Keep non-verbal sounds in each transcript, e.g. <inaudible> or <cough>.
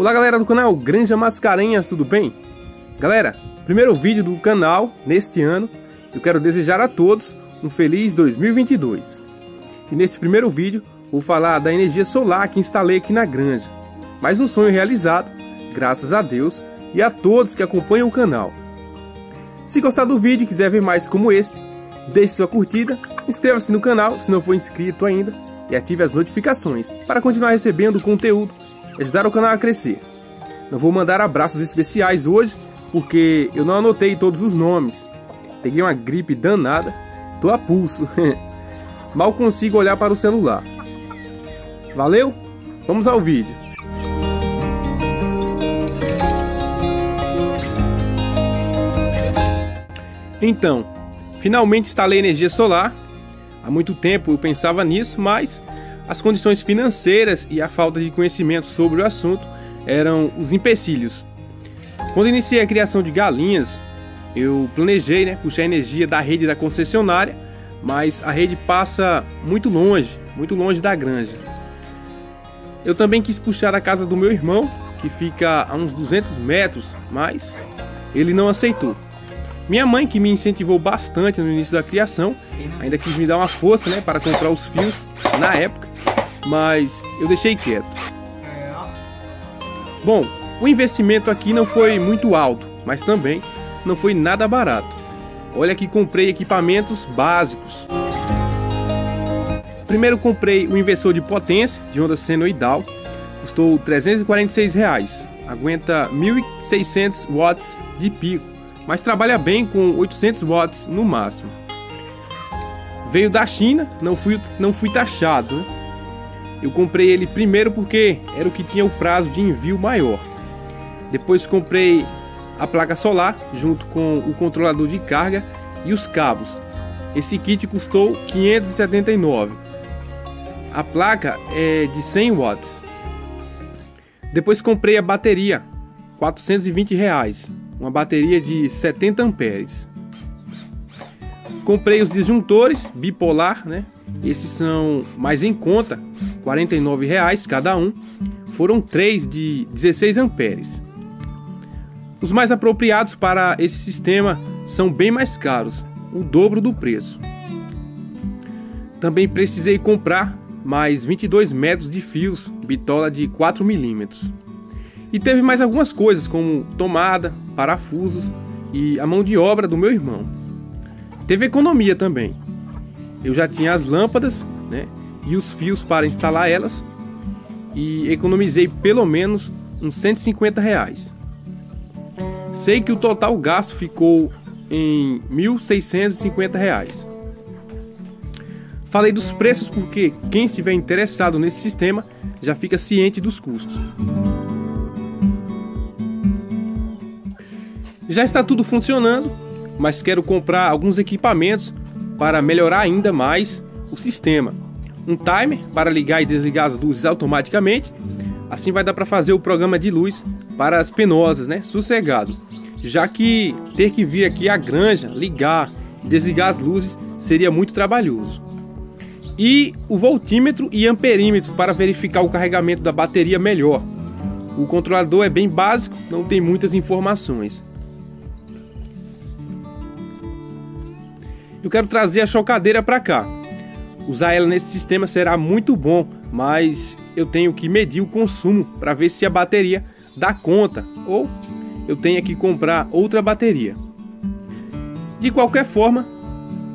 Olá galera do canal Granja Mascarenhas, tudo bem? Galera, primeiro vídeo do canal neste ano, eu quero desejar a todos um feliz 2022. E nesse primeiro vídeo vou falar da energia solar que instalei aqui na granja. Mais um sonho realizado, graças a Deus e a todos que acompanham o canal. Se gostar do vídeo e quiser ver mais como este, deixe sua curtida, inscreva-se no canal se não for inscrito ainda e ative as notificações para continuar recebendo conteúdo ajudar o canal a crescer. Não vou mandar abraços especiais hoje, porque eu não anotei todos os nomes. Peguei uma gripe danada, tô a pulso. <laughs> Mal consigo olhar para o celular. Valeu? Vamos ao vídeo. Então, finalmente instalei energia solar. Há muito tempo eu pensava nisso, mas as condições financeiras e a falta de conhecimento sobre o assunto eram os empecilhos. Quando iniciei a criação de galinhas, eu planejei né, puxar energia da rede da concessionária, mas a rede passa muito longe, muito longe da granja. Eu também quis puxar a casa do meu irmão, que fica a uns 200 metros, mas ele não aceitou. Minha mãe, que me incentivou bastante no início da criação, ainda quis me dar uma força né, para comprar os fios na época, mas eu deixei quieto. Bom, o investimento aqui não foi muito alto, mas também não foi nada barato. Olha que comprei equipamentos básicos. Primeiro comprei um inversor de potência de onda senoidal, custou 346 reais, aguenta 1600 watts de pico, mas trabalha bem com 800 watts no máximo. Veio da China, não fui, não fui taxado, né? Eu comprei ele primeiro porque era o que tinha o prazo de envio maior. Depois comprei a placa solar junto com o controlador de carga e os cabos. Esse kit custou 579. A placa é de 100 watts. Depois comprei a bateria, 420 reais, uma bateria de 70 amperes. Comprei os disjuntores bipolar, né? Esses são mais em conta, R$ 49,00 cada um. Foram três de 16 amperes. Os mais apropriados para esse sistema são bem mais caros, o dobro do preço. Também precisei comprar mais 22 metros de fios, bitola de 4 milímetros. E teve mais algumas coisas como tomada, parafusos e a mão de obra do meu irmão. Teve economia também. Eu já tinha as lâmpadas, né, e os fios para instalar elas e economizei pelo menos uns 150 reais. Sei que o total gasto ficou em 1.650 reais. Falei dos preços porque quem estiver interessado nesse sistema já fica ciente dos custos. Já está tudo funcionando, mas quero comprar alguns equipamentos para melhorar ainda mais o sistema. Um timer para ligar e desligar as luzes automaticamente. Assim vai dar para fazer o programa de luz para as penosas, né? Sossegado. Já que ter que vir aqui à granja, ligar e desligar as luzes seria muito trabalhoso. E o voltímetro e amperímetro para verificar o carregamento da bateria melhor. O controlador é bem básico, não tem muitas informações. eu quero trazer a chocadeira para cá. Usar ela nesse sistema será muito bom, mas eu tenho que medir o consumo para ver se a bateria dá conta ou eu tenho que comprar outra bateria. De qualquer forma,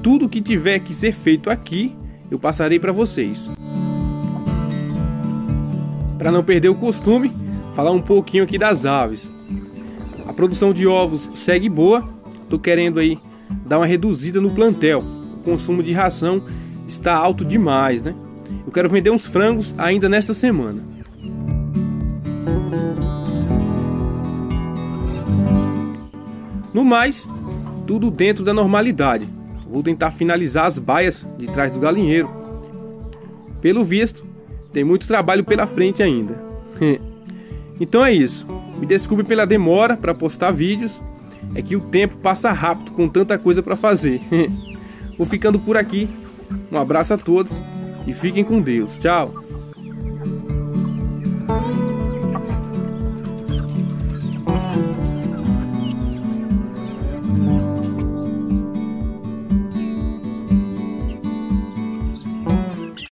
tudo que tiver que ser feito aqui, eu passarei para vocês. Para não perder o costume, falar um pouquinho aqui das aves. A produção de ovos segue boa. Tô querendo aí dar uma reduzida no plantel. O consumo de ração está alto demais, né? Eu quero vender uns frangos ainda nesta semana. No mais, tudo dentro da normalidade. Vou tentar finalizar as baias de trás do galinheiro. Pelo visto, tem muito trabalho pela frente ainda. <laughs> então é isso. Me desculpe pela demora para postar vídeos, é que o tempo passa rápido com tanta coisa para fazer. <laughs> Vou ficando por aqui. Um abraço a todos e fiquem com Deus. Tchau.